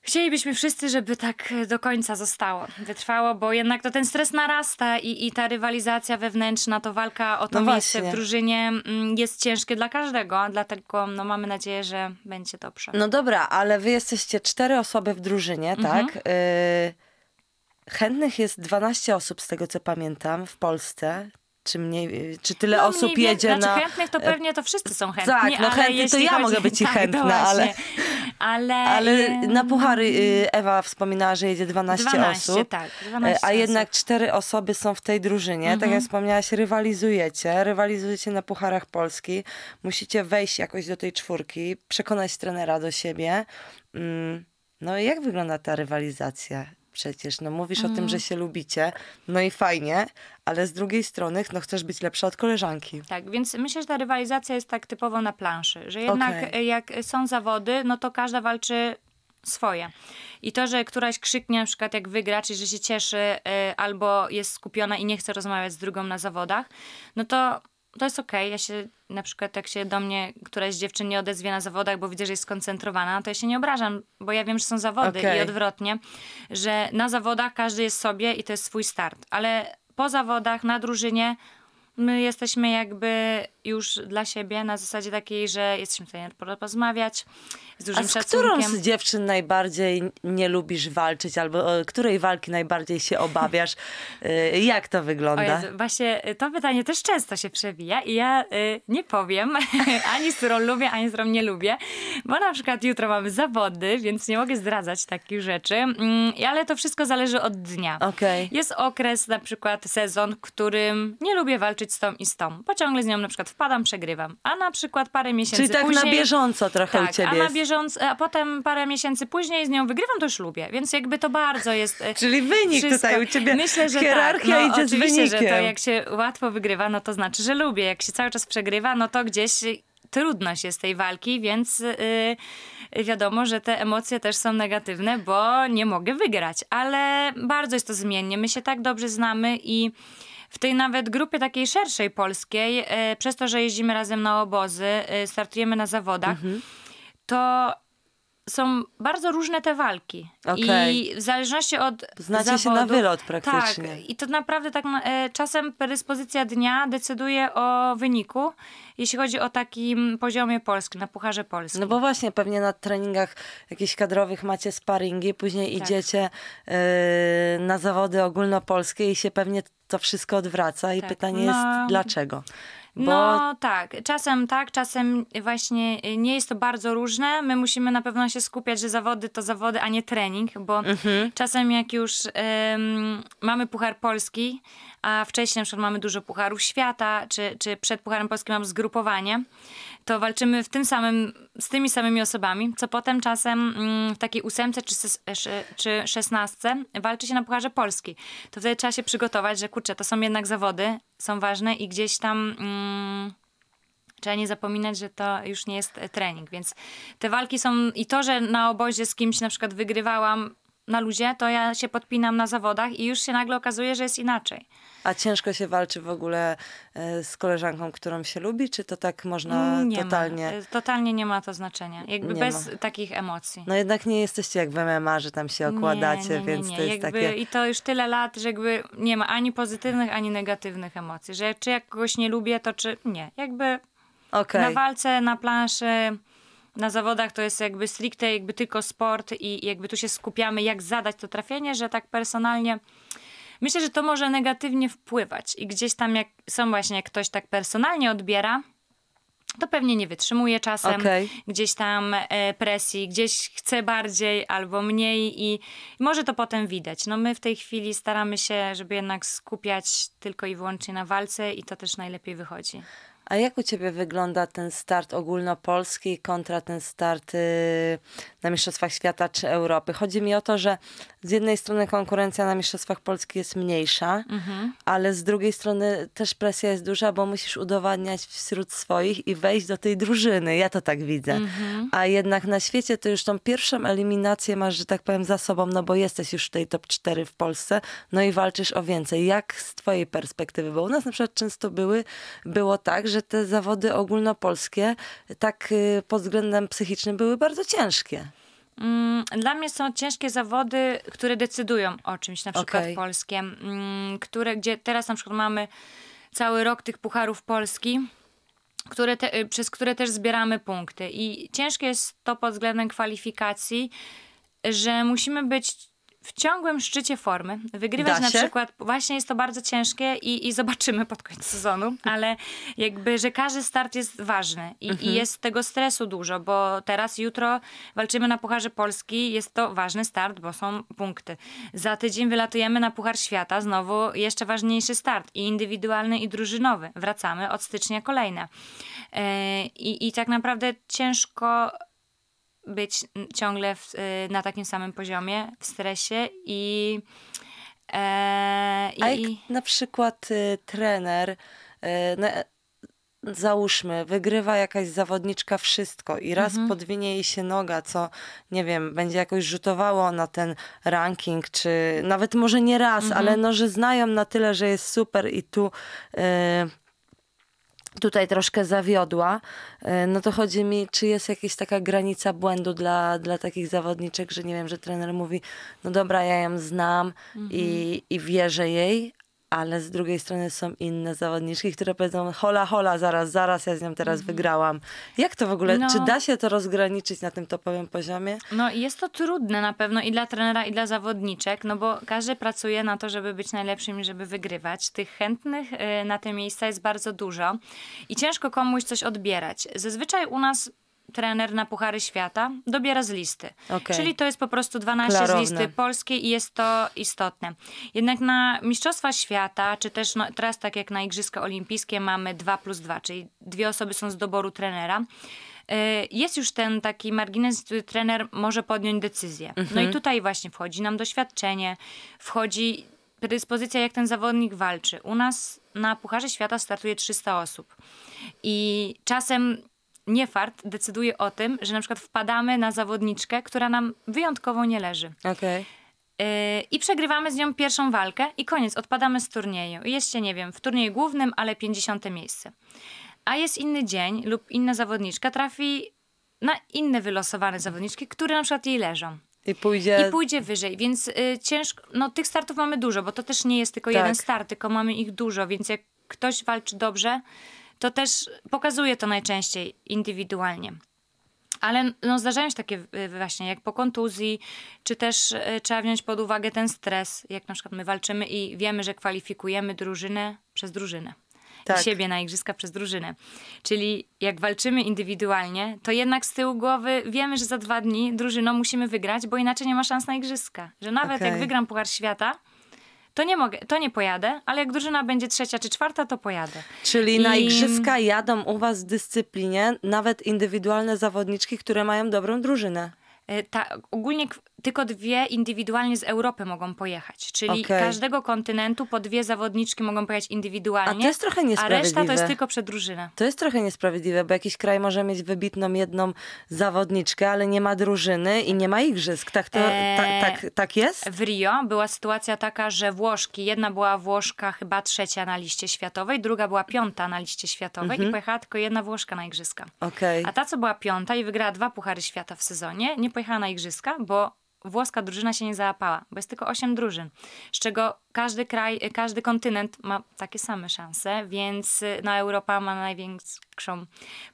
chcielibyśmy wszyscy, żeby tak do końca zostało, wytrwało, bo jednak to ten stres narasta i, i ta rywalizacja wewnętrzna, to walka o to No miejsce właśnie. w drużynie mm, jest ciężkie dla każdego, dlatego no, mamy nadzieję, że będzie dobrze. No dobra, ale wy jesteście cztery osoby w drużynie, Mhm. tak? Y, chętnych jest 12 osób, z tego co pamiętam, w Polsce. Czy, mniej, czy tyle No, osób mniej jedzie znaczy, na... chętnych to pewnie to wszyscy są chętni. Tak, no chętny to ja chodzi- mogę być i *laughs* tak, chętna, no ale- ale... Ale y, na puchary y, Ewa wspominała, że jedzie 12, 12, osób. tak, E, 12 A jednak osób. cztery osoby są w tej drużynie. Tak Mhm. jak wspomniałaś, rywalizujecie. Rywalizujecie na pucharach Polski. Musicie wejść jakoś do tej czwórki, przekonać trenera do siebie. Mm, No i jak wygląda ta rywalizacja? Przecież no mówisz o Mm. tym, że się lubicie, no i fajnie, ale z drugiej strony no chcesz być lepsza od koleżanki. Tak, więc myślę, że ta rywalizacja jest tak typowo na planszy, że jednak Okej. e, jak są zawody, no to każda walczy swoje. I to, że któraś krzyknie na przykład jak wygra, czyli że się cieszy e, albo jest skupiona i nie chce rozmawiać z drugą na zawodach, no to to jest okej. Ja się na przykład jak się do mnie któraś z dziewczyn nie odezwie na zawodach, bo widzę, że jest skoncentrowana, to ja się nie obrażam, bo ja wiem, że są zawody Okej. i odwrotnie, że na zawodach każdy jest sobie i to jest swój start, ale po zawodach, na drużynie my jesteśmy jakby już dla siebie na zasadzie takiej, że jesteśmy w stanie porozmawiać z dużym A z szacunkiem. którą z dziewczyn najbardziej nie lubisz walczyć, albo o której walki najbardziej się obawiasz? Y, *laughs* Jak to wygląda? Jezu, właśnie y, to pytanie też często się przewija i ja y, nie powiem *laughs* ani z którą lubię, ani z którą nie lubię, bo na przykład jutro mamy zawody, więc nie mogę zdradzać takich rzeczy, mm, ale to wszystko zależy od dnia. Okej. Jest okres, na przykład sezon, którym nie lubię walczyć z tą i z tą, bo ciągle z nią na przykład wpadam, przegrywam, a na przykład parę miesięcy Czyli tak później... na bieżąco trochę tak, u ciebie a na bieżąco, a potem parę miesięcy później z nią wygrywam, to już lubię, więc jakby to bardzo jest... e, Czyli wynik wszystko. tutaj u ciebie, Myślę, że hierarchia tak. no, idzie z oczywiście, że to wynikiem. jak się łatwo wygrywa, no to znaczy, że lubię. Jak się cały czas przegrywa, no to gdzieś y, trudność jest tej walki, więc yy, wiadomo, że te emocje też są negatywne, bo nie mogę wygrać. Ale bardzo jest to zmiennie. My się tak dobrze znamy i w tej nawet grupie takiej szerszej polskiej, e, przez to, że jeździmy razem na obozy, e, startujemy na zawodach, to są bardzo różne te walki. Okej. I w zależności od Znacie się zawodów, na wylot praktycznie. Tak. I to naprawdę tak e, czasem predyspozycja dnia decyduje o wyniku, jeśli chodzi o takim poziomie polskim, na Pucharze Polskim. No bo właśnie pewnie na treningach jakichś kadrowych macie sparingi, później Tak. idziecie yy, na zawody ogólnopolskie i się pewnie to wszystko odwraca i Tak. pytanie No. jest dlaczego? Bo No tak, czasem tak, czasem właśnie nie jest to bardzo różne. My musimy na pewno się skupiać, że zawody to zawody, a nie trening, bo Mhm. czasem jak już mamy Puchar Polski, a wcześniej na przykład mamy dużo Pucharów Świata, czy, czy przed Pucharem Polskim mamy zgrupowanie, to walczymy w tym samym, z tymi samymi osobami, co potem czasem mm, w takiej ósemce czy, czy szesnastce walczy się na Pucharze Polski. To wtedy trzeba się przygotować, że kurczę, to są jednak zawody, są ważne i gdzieś tam... Mm, Trzeba nie zapominać, że to już nie jest e, trening, więc te walki są i to, że na obozie z kimś na przykład wygrywałam na luzie, to ja się podpinam na zawodach i już się nagle okazuje, że jest inaczej. a ciężko się walczy w ogóle e, z koleżanką, którą się lubi, czy to tak można Mm, nie totalnie? Ma, e, totalnie nie ma to znaczenia. Jakby Nie bez ma. takich emocji. No jednak nie jesteście jak w MMA, że tam się okładacie, nie, nie, więc to jest jakby, takie... I to już tyle lat, że jakby nie ma ani pozytywnych, ani negatywnych emocji. Że czy jak kogoś nie lubię, to czy nie. Jakby Okej. Na walce, na planszy, na zawodach to jest jakby stricte jakby tylko sport i jakby tu się skupiamy, jak zadać to trafienie, że tak personalnie myślę, że to może negatywnie wpływać i gdzieś tam jak są właśnie, jak ktoś tak personalnie odbiera, to pewnie nie wytrzymuje czasem Okej. gdzieś tam e, presji, gdzieś chce bardziej albo mniej i, i może to potem widać. No my w tej chwili staramy się, żeby jednak skupiać tylko i wyłącznie na walce i to też najlepiej wychodzi. A jak u ciebie wygląda ten start ogólnopolski kontra ten start y, na Mistrzostwach Świata czy Europy? Chodzi mi o to, że z jednej strony konkurencja na Mistrzostwach Polski jest mniejsza, ale z drugiej strony też presja jest duża, bo musisz udowadniać wśród swoich i wejść do tej drużyny. Ja to tak widzę. A jednak na świecie to już tą pierwszą eliminację masz, że tak powiem, za sobą, no bo jesteś już w tej top 4 w Polsce, no i walczysz o więcej. Jak z twojej perspektywy? Bo u nas na przykład często były, było tak, że te zawody ogólnopolskie tak y, pod względem psychicznym były bardzo ciężkie. Mm, Dla mnie są ciężkie zawody, które decydują o czymś, na przykład Okej. polskie, mm, które, gdzie teraz na przykład mamy cały rok tych pucharów Polski, które te, y, przez które też zbieramy punkty. I ciężkie jest to pod względem kwalifikacji, że musimy być w ciągłym szczycie formy. Wygrywać na przykład, właśnie jest to bardzo ciężkie i, i zobaczymy pod koniec sezonu, *laughs* ale jakby, że każdy start jest ważny i, Mhm. i jest tego stresu dużo, bo teraz, jutro walczymy na Pucharze Polski, jest to ważny start, bo są punkty. Za tydzień wylatujemy na Puchar Świata, znowu jeszcze ważniejszy start i indywidualny i drużynowy. Wracamy od stycznia kolejne. E, I, i tak naprawdę ciężko być ciągle w, y, na takim samym poziomie, w stresie i. E, i, A jak na przykład y, trener, y, no, e, załóżmy, wygrywa jakaś zawodniczka wszystko i raz Mhm. podwinie jej się noga, co nie wiem, będzie jakoś rzutowało na ten ranking, czy nawet może nie raz, Mhm. ale no, że znają na tyle, że jest super i tu. y, Tutaj troszkę zawiodła, y, no to chodzi mi, czy jest jakaś taka granica błędu dla, dla takich zawodniczek, że nie wiem, że trener mówi, no dobra, ja ją znam i, i wierzę jej, ale z drugiej strony są inne zawodniczki, które powiedzą, hola, hola, zaraz, zaraz, ja z nią teraz wygrałam. Jak to w ogóle, No. czy da się to rozgraniczyć na tym topowym poziomie? No jest to trudne na pewno i dla trenera, i dla zawodniczek, no bo każdy pracuje na to, żeby być najlepszym i żeby wygrywać. Tych chętnych y, na te miejsca jest bardzo dużo i ciężko komuś coś odbierać. Zazwyczaj u nas trener na Puchary Świata dobiera z listy. Okej. Czyli to jest po prostu 12 Klarowne. z listy polskiej i jest to istotne. Jednak na Mistrzostwa Świata, czy też no, teraz tak jak na Igrzyska Olimpijskie mamy 2 plus 2, czyli dwie osoby są z doboru trenera. Y, Jest już ten taki margines, który trener może podjąć decyzję. No i tutaj właśnie wchodzi nam doświadczenie, wchodzi predyspozycja, jak ten zawodnik walczy. U nas na Pucharze Świata startuje 300 osób. I czasem niefart decyduje o tym, że na przykład wpadamy na zawodniczkę, która nam wyjątkowo nie leży. Okej. I przegrywamy z nią pierwszą walkę i koniec, odpadamy z turnieju. Jeszcze nie wiem, w turnieju głównym, ale 50 miejsce. A jest inny dzień lub inna zawodniczka trafi na inne wylosowane zawodniczki, które na przykład jej leżą. I pójdzie... I pójdzie wyżej, więc y, ciężko, no tych startów mamy dużo, bo to też nie jest tylko Tak. jeden start, tylko mamy ich dużo, więc jak ktoś walczy dobrze, to też pokazuje to najczęściej indywidualnie. Ale no, zdarzają się takie y, właśnie, jak po kontuzji, czy też y, trzeba wziąć pod uwagę ten stres, jak na przykład my walczymy i wiemy, że kwalifikujemy drużynę przez drużynę. Tak. I siebie na igrzyska przez drużynę. Czyli jak walczymy indywidualnie, to jednak z tyłu głowy wiemy, że za dwa dni drużyną musimy wygrać, bo inaczej nie ma szans na igrzyska. Że nawet Okej. jak wygram Puchar Świata, to nie mogę, to nie pojadę, ale jak drużyna będzie trzecia czy czwarta, to pojadę. Czyli na I- igrzyska jadą u was w dyscyplinie nawet indywidualne zawodniczki, które mają dobrą drużynę. E, Ta, ogólnie tylko dwie indywidualnie z Europy mogą pojechać. Czyli Okej. każdego kontynentu po dwie zawodniczki mogą pojechać indywidualnie. A to jest trochę A reszta to niesprawiedliwe. jest tylko przed drużynę. To jest trochę niesprawiedliwe, bo jakiś kraj może mieć wybitną jedną zawodniczkę, ale nie ma drużyny i nie ma igrzysk. Tak, to, Eee, ta, tak, tak jest? W Rio była sytuacja taka, że Włoszki, jedna była Włoszka chyba trzecia na liście światowej, druga była piąta na liście światowej Mhm. i pojechała tylko jedna Włoszka na igrzyska. Okej. A ta, co była piąta i wygrała dwa puchary świata w sezonie, nie pojechała na igrzyska, bo włoska drużyna się nie załapała, bo jest tylko osiem drużyn, z czego każdy kraj, każdy kontynent ma takie same szanse, więc y, no, Europa ma największą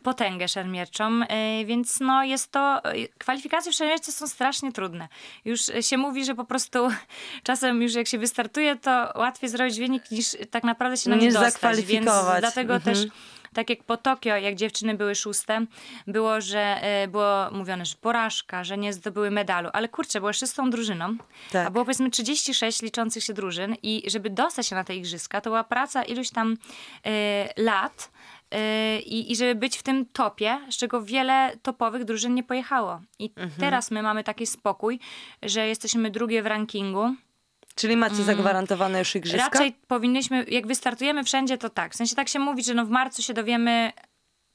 potęgę szermierczą, y, więc no jest to, y, kwalifikacje w szermierce są strasznie trudne. Już się mówi, że po prostu *laughs* czasem już jak się wystartuje, to łatwiej zrobić wynik niż tak naprawdę się na nie Niż dostać, zakwalifikować. więc dlatego Mhm. też tak jak po Tokio, jak dziewczyny były szóste, było, że e, było mówione, że porażka, że nie zdobyły medalu, ale kurczę, były szóstą drużyną, Tak. a było powiedzmy 36 liczących się drużyn i żeby dostać się na te igrzyska, to była praca iluś tam e, lat e, i, i żeby być w tym topie, z czego wiele topowych drużyn nie pojechało. I Mhm. teraz my mamy taki spokój, że jesteśmy drugie w rankingu, Czyli macie zagwarantowane już igrzyska? Mm. Raczej powinnyśmy, jak wystartujemy wszędzie, to tak. W sensie tak się mówi, że no w marcu się dowiemy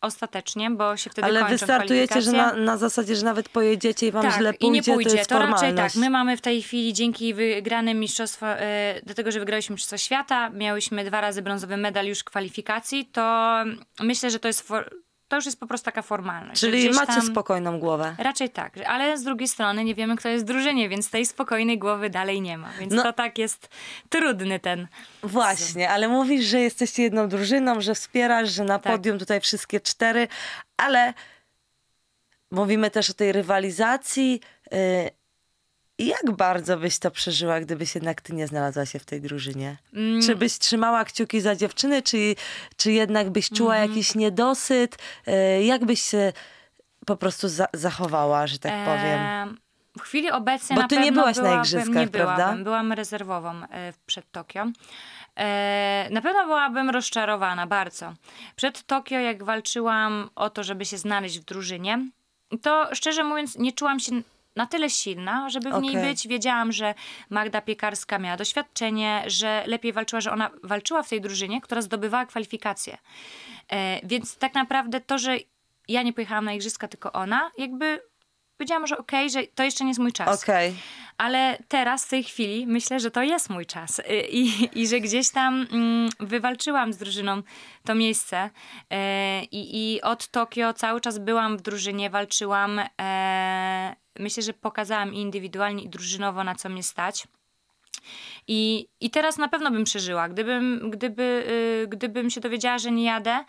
ostatecznie, bo się wtedy Ale wystartujecie, że na, na zasadzie, że nawet pojedziecie i wam tak, źle i nie pójdzie, pójdzie. to jest raczej formalność. tak. My mamy w tej chwili dzięki wygranym mistrzostwa, e, do tego, że wygraliśmy Mistrzostwo Świata, miałyśmy dwa razy brązowy medal już w kwalifikacji, to myślę, że to jest for, to już jest po prostu taka formalność. Czyli macie tam- spokojną głowę. Raczej tak, ale z drugiej strony nie wiemy, kto jest w drużynie, więc tej spokojnej głowy dalej nie ma. Więc No. to tak jest trudny ten Właśnie, ale mówisz, że jesteście jedną drużyną, że wspierasz, że na Tak. podium tutaj wszystkie cztery, ale mówimy też o tej rywalizacji. y, Jak bardzo byś to przeżyła, gdybyś jednak ty nie znalazła się w tej drużynie? Mm. Czy byś trzymała kciuki za dziewczyny, czy, czy jednak byś czuła Mhm. jakiś niedosyt? Y, Jak byś się po prostu za zachowała, że tak powiem? Em, W chwili obecnej Bo na ty nie byłaś na byłabym, igrzyskach, nie prawda? Byłabym, byłam rezerwową e, przed Tokio. E, Na pewno byłabym rozczarowana bardzo. Przed Tokio, jak walczyłam o to, żeby się znaleźć w drużynie, to szczerze mówiąc nie czułam się na tyle silna, żeby w niej Okej. być. Wiedziałam, że Magda Piekarska miała doświadczenie, że lepiej walczyła, że ona walczyła w tej drużynie, która zdobywała kwalifikacje. E, Więc tak naprawdę to, że ja nie pojechałam na igrzyska, tylko ona, jakby powiedziałam, że okej, że to jeszcze nie jest mój czas. Okej. Ale teraz, w tej chwili, myślę, że to jest mój czas. Y, I, i że gdzieś tam mm, wywalczyłam z drużyną to miejsce. E, I, I od Tokio cały czas byłam w drużynie, walczyłam. Myślę, że pokazałam i indywidualnie, i drużynowo, na co mnie stać. I, I teraz na pewno bym przeżyła. Gdybym, gdyby, y, gdybym się dowiedziała, że nie jadę,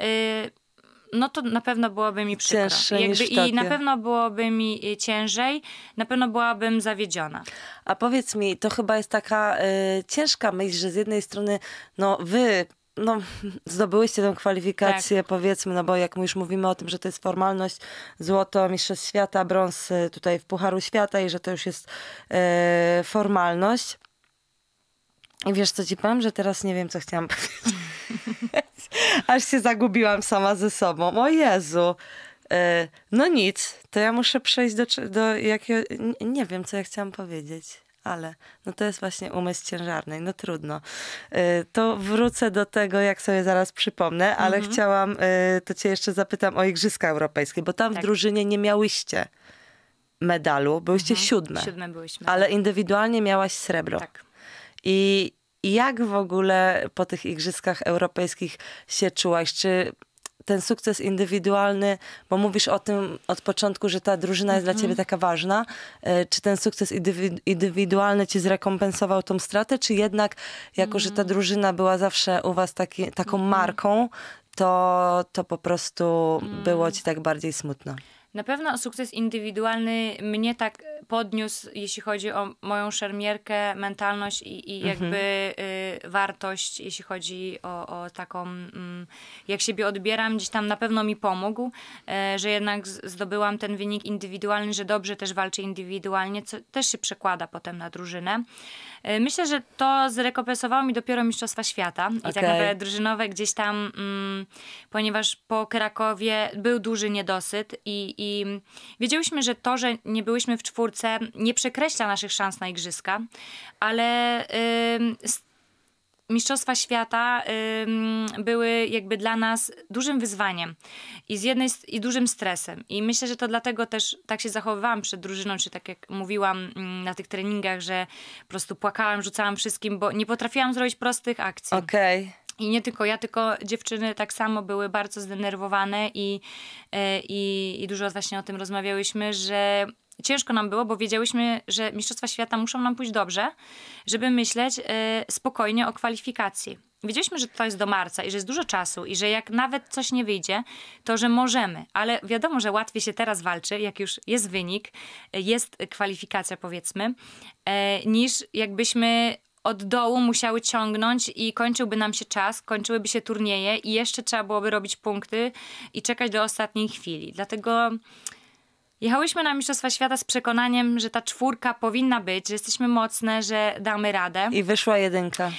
y, no to na pewno byłoby mi przykro. Cięższe Jakby, I na pewno byłoby mi y, ciężej, na pewno byłabym zawiedziona. A powiedz mi, to chyba jest taka y, ciężka myśl, że z jednej strony, no wy no, *laughs* zdobyłyście tę kwalifikację, Tak. powiedzmy, no bo jak już mówimy o tym, że to jest formalność, złoto, mistrzostw świata, brąz y, tutaj w Pucharu Świata i że to już jest y, formalność. I wiesz co ci powiem, że teraz nie wiem, co chciałam *laughs* powiedzieć. Aż się zagubiłam sama ze sobą. O Jezu. Y, no nic, to ja muszę przejść do, do jakiego... Nie wiem, co ja chciałam powiedzieć. Ale no to jest właśnie umysł ciężarnej, no trudno. Y, To wrócę do tego, jak sobie zaraz przypomnę, ale Mhm. chciałam, y, to cię jeszcze zapytam o Igrzyska Europejskie, bo tam w Tak. drużynie nie miałyście medalu, byłyście Mhm. siódme, Siódme byłyśmy. ale indywidualnie miałaś srebro. Tak. I jak w ogóle po tych igrzyskach europejskich się czułaś? Czy ten sukces indywidualny, bo mówisz o tym od początku, że ta drużyna jest Mhm. dla ciebie taka ważna, e, czy ten sukces indywi- indywidualny ci zrekompensował tą stratę, czy jednak jako, że ta drużyna była zawsze u was taki, taką marką, to, to po prostu było ci tak bardziej smutno? Na pewno sukces indywidualny mnie tak podniósł, jeśli chodzi o moją szermierkę, mentalność i, i jakby y, wartość, jeśli chodzi o, o taką, mm, jak siebie odbieram, gdzieś tam na pewno mi pomógł, e, że jednak zdobyłam ten wynik indywidualny, że dobrze też walczę indywidualnie, co też się przekłada potem na drużynę. E, Myślę, że to zrekompensowało mi dopiero Mistrzostwa Świata i tak naprawdę drużynowe gdzieś tam, mm, ponieważ po Krakowie był duży niedosyt i, i wiedziałyśmy, że to, że nie byłyśmy w czwórce, nie przekreśla naszych szans na igrzyska, ale Mistrzostwa Świata ym, były jakby dla nas dużym wyzwaniem i z jednej i dużym stresem. I myślę, że to dlatego też tak się zachowywałam przed drużyną, czy tak jak mówiłam na tych treningach, że po prostu płakałam, rzucałam wszystkim, bo nie potrafiłam zrobić prostych akcji. Okej. I nie tylko ja, tylko dziewczyny tak samo były bardzo zdenerwowane i, e, i, i dużo właśnie o tym rozmawiałyśmy, że ciężko nam było, bo wiedziałyśmy, że Mistrzostwa Świata muszą nam pójść dobrze, żeby myśleć e, spokojnie o kwalifikacji. Wiedzieliśmy, że to jest do marca i że jest dużo czasu i że jak nawet coś nie wyjdzie, to że możemy, ale wiadomo, że łatwiej się teraz walczy, jak już jest wynik, e, jest kwalifikacja powiedzmy, niż jakbyśmy od dołu musiały ciągnąć i kończyłby nam się czas, kończyłyby się turnieje i jeszcze trzeba byłoby robić punkty i czekać do ostatniej chwili. Dlatego jechałyśmy na Mistrzostwa Świata z przekonaniem, że ta czwórka powinna być, że jesteśmy mocne, że damy radę. I, I wyszła jedynka.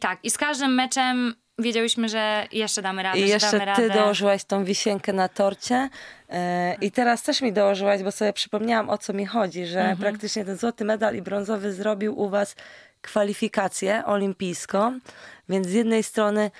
tak, i z każdym meczem wiedziałyśmy, że jeszcze damy radę, I że jeszcze damy ty radę. dołożyłaś tą wisienkę na torcie. e, I teraz też mi dołożyłaś, bo sobie przypomniałam o co mi chodzi, że Mhm. praktycznie ten złoty medal i brązowy zrobił u was kwalifikację olimpijską. Więc z jednej strony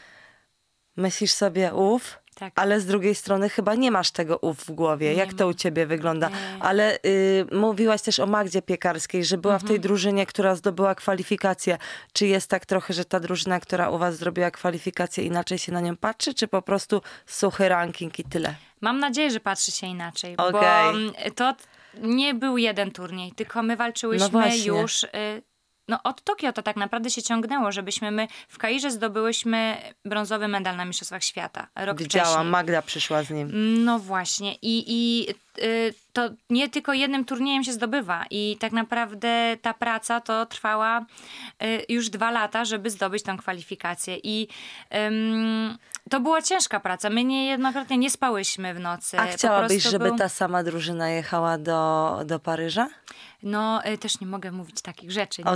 myślisz sobie uf, Tak. ale z drugiej strony chyba nie masz tego uf w głowie. Jak to u ciebie wygląda? Nie. Ale y, mówiłaś też o Magdzie Piekarskiej, że była w Mhm. tej drużynie, która zdobyła kwalifikację. Czy jest tak trochę, że ta drużyna, która u was zrobiła kwalifikację, inaczej się na nią patrzy, czy po prostu suchy ranking i tyle? Mam nadzieję, że patrzy się inaczej, Okej. bo to nie był jeden turniej, tylko my walczyłyśmy No już... Y, no od Tokio to tak naprawdę się ciągnęło, żebyśmy my w Kairze zdobyłyśmy brązowy medal na Mistrzostwach Świata rok Widziałam, wcześniej. Magda przyszła z nim. No właśnie. I, i y, to nie tylko jednym turniejem się zdobywa. I tak naprawdę ta praca to trwała y, już dwa lata, żeby zdobyć tą kwalifikację. I ym, to była ciężka praca. My niejednokrotnie nie spałyśmy w nocy. A chciałabyś, żeby był- ta sama drużyna jechała do, do Paryża? No, y, też nie mogę mówić takich rzeczy, Okej.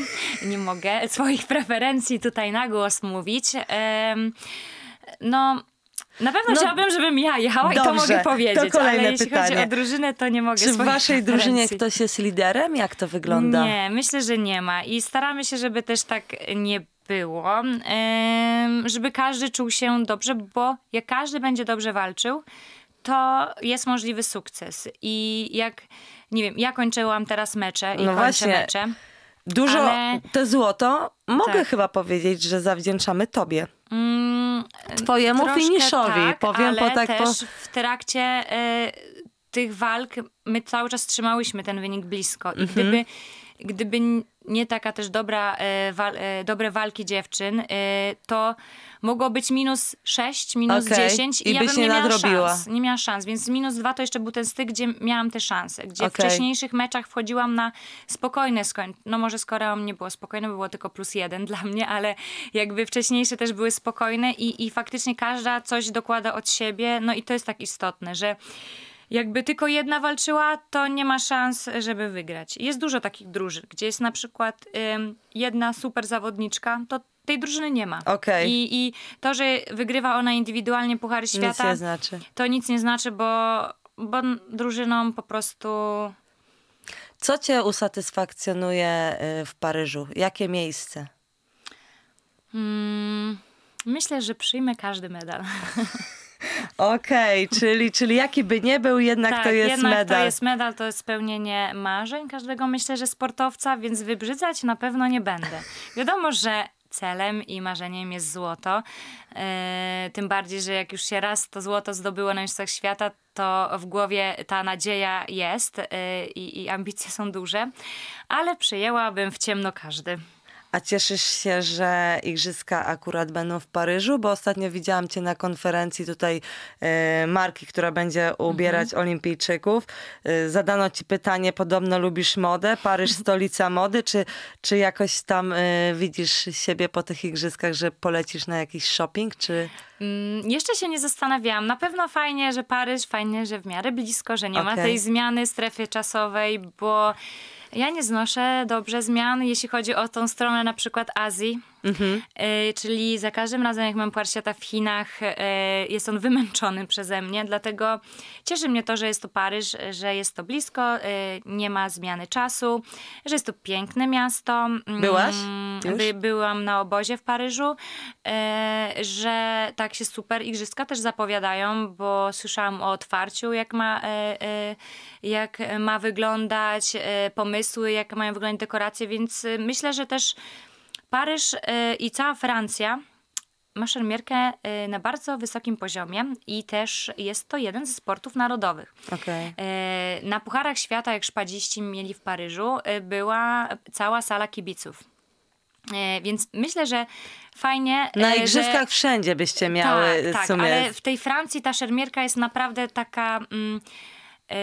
niestety. Nie mogę *laughs* swoich preferencji tutaj na głos mówić. No... Na pewno No, chciałabym, żebym ja jechała i to dobrze, mogę to powiedzieć, kolejne ale jeśli chodzi pytanie. o drużynę, to nie mogę Czy w waszej drużynie ktoś jest liderem? Jak to wygląda? Nie, myślę, że nie ma i staramy się, żeby też tak nie było, żeby każdy czuł się dobrze, bo jak każdy będzie dobrze walczył, to jest możliwy sukces. I jak, nie wiem, ja kończyłam teraz mecze i No kończę mecze. Dużo, Ale- te złoto, mogę Tak. chyba powiedzieć, że zawdzięczamy tobie. Mm, Twojemu finiszowi. tak, Powiem ale po tak też po... w trakcie e, tych walk my cały czas trzymałyśmy ten wynik blisko. I gdyby, gdyby nie taka też dobra, e, wal, e, dobre walki dziewczyn, e, to mogło być minus 6, minus Okej. 10 I i, ja bym nie nie, miała szans. Nie miała szans, więc minus 2 to jeszcze był ten styk, gdzie miałam te szanse. Gdzie w Okej. wcześniejszych meczach wchodziłam na spokojne skoń. No może z Koreą nie było spokojne, było tylko plus jeden dla mnie, ale jakby wcześniejsze też były spokojne i, i faktycznie każda coś dokłada od siebie. No i to jest tak istotne, że jakby tylko jedna walczyła, to nie ma szans, żeby wygrać. Jest dużo takich drużyn, gdzie jest na przykład ym, jedna super zawodniczka, to tej drużyny nie ma. Okej. I, I to, że wygrywa ona indywidualnie Puchary Nic Świata, nie znaczy. to nic nie znaczy, bo, bo drużyną po prostu... Co cię usatysfakcjonuje y, w Paryżu? Jakie miejsce? Mm, myślę, że przyjmę każdy medal. *laughs* Okej, czyli, czyli jaki by nie był, jednak tak, to jest jednak medal. to jest medal, to jest spełnienie marzeń każdego, myślę, że sportowca, więc wybrzydzać na pewno nie będę. Wiadomo, że celem i marzeniem jest złoto. E, tym bardziej, że jak już się raz to złoto zdobyło na mistrzostwach świata, to w głowie ta nadzieja jest i, i ambicje są duże, ale przyjęłabym w ciemno każdy. A cieszysz się, że igrzyska akurat będą w Paryżu? Bo ostatnio widziałam cię na konferencji tutaj e, marki, która będzie ubierać Mhm. olimpijczyków. E, zadano ci pytanie, podobno lubisz modę, Paryż *laughs* stolica mody, czy, czy jakoś tam e, widzisz siebie po tych igrzyskach, że polecisz na jakiś shopping, czy... Mm, Jeszcze się nie zastanawiałam. Na pewno fajnie, że Paryż, fajnie, że w miarę blisko, że nie ma Okej. tej zmiany strefy czasowej, bo ja nie znoszę dobrze zmian, jeśli chodzi o tą stronę na przykład Azji. Y, czyli za każdym razem, jak mam Puar Świata w Chinach, y, jest on wymęczony przeze mnie, dlatego cieszy mnie to, że jest to Paryż, że jest to blisko, y, nie ma zmiany czasu, że jest to piękne miasto. Mm, Byłaś już? By, byłam na obozie w Paryżu, e, że tak się super igrzyska też zapowiadają, bo słyszałam o otwarciu, jak ma, e, e, jak ma wyglądać, e, pomysły, jak mają wyglądać dekoracje, więc e, myślę, że też Paryż e, i cała Francja ma szermierkę e, na bardzo wysokim poziomie i też jest to jeden ze sportów narodowych. E, Na Pucharach Świata, jak szpadziści mieli w Paryżu, e, była cała sala kibiców. Więc myślę, że fajnie. Na igrzyskach że... wszędzie byście miały Tak, w tak, sumie... ale w tej Francji ta szermierka jest naprawdę taka. Mm,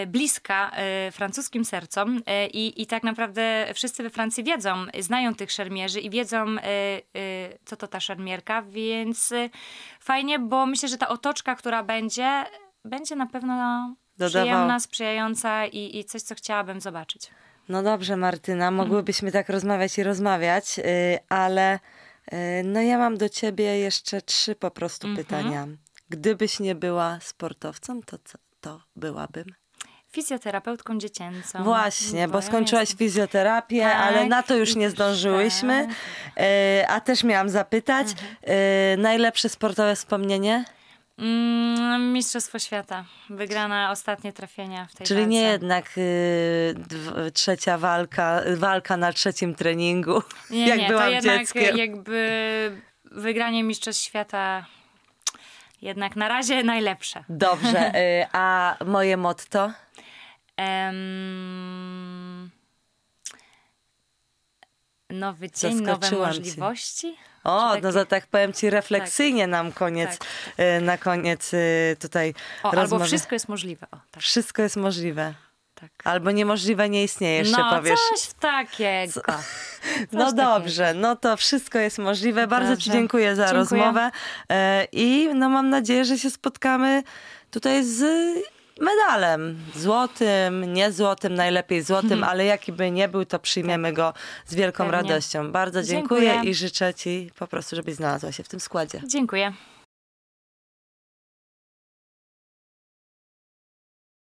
bliska e, francuskim sercom e, i, i tak naprawdę wszyscy we Francji wiedzą, znają tych szermierzy i wiedzą, e, e, co to ta szermierka, więc e, fajnie, bo myślę, że ta otoczka, która będzie, będzie na pewno Dodawał- przyjemna, sprzyjająca i, i coś, co chciałabym zobaczyć. No dobrze, Martyna, mogłybyśmy tak rozmawiać i rozmawiać, y, ale y, no ja mam do ciebie jeszcze trzy po prostu Mhm. pytania. Gdybyś nie była sportowcą, to co to byłabym? Fizjoterapeutką dziecięcą. Właśnie, bo skończyłaś fizjoterapię, Tak, ale na to już nie zdążyłyśmy. tak. A też miałam zapytać, y, najlepsze sportowe wspomnienie? Mm, Mistrzostwo Świata. Wygrana ostatnie trafienia w tej Czyli nie walce. jednak y, trzecia walka, walka na trzecim treningu, Nie, jak nie, byłam to jednak dzieckiem. jakby wygranie Mistrzostw Świata jednak na razie najlepsze. Dobrze, y, a moje motto? Em, nowy dzień, nowe możliwości. O, no to tak powiem ci refleksyjnie nam koniec, Tak. y, na koniec y, tutaj O, albo rozmowy. wszystko jest możliwe. O, tak, Wszystko jest możliwe. tak. Albo niemożliwe nie istnieje, jeszcze no, powiesz. coś takiego. No coś dobrze, no to wszystko jest możliwe. Bardzo Ci Dobrze. dziękuję za Dziękuję. rozmowę y, i no mam nadzieję, że się spotkamy tutaj z medalem. Złotym, nie złotym, najlepiej złotym, ale jaki by nie był, to przyjmiemy go z wielką Pewnie. radością. Bardzo dziękuję, Dziękuję. i życzę Ci po prostu, żebyś znalazła się w tym składzie. Dziękuję.